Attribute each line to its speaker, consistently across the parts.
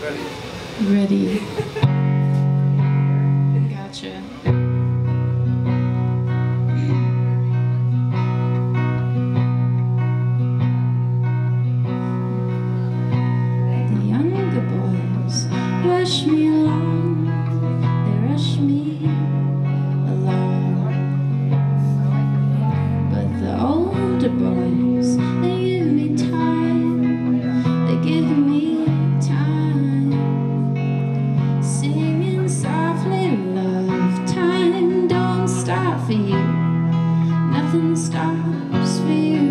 Speaker 1: Ready. Ready. gotcha. The younger boys rush me nothing stops for you.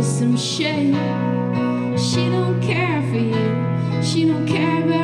Speaker 1: just some shade. She don't care for you. She don't care about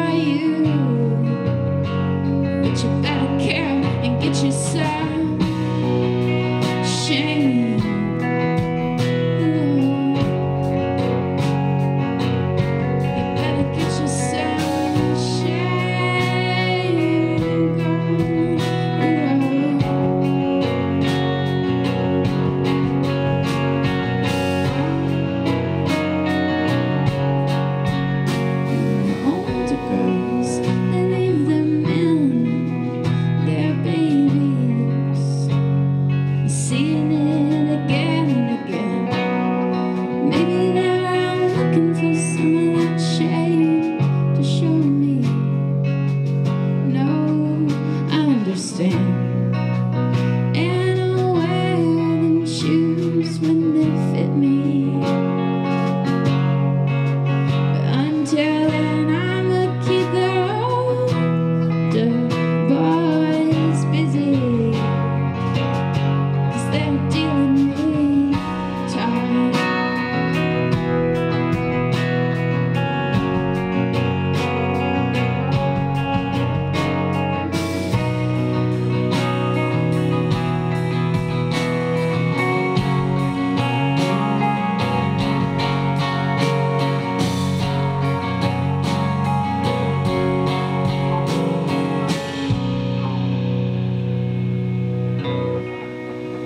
Speaker 1: Yeah.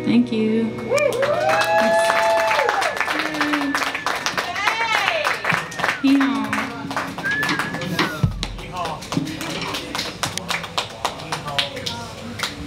Speaker 1: Thank you. Thanks. Yay!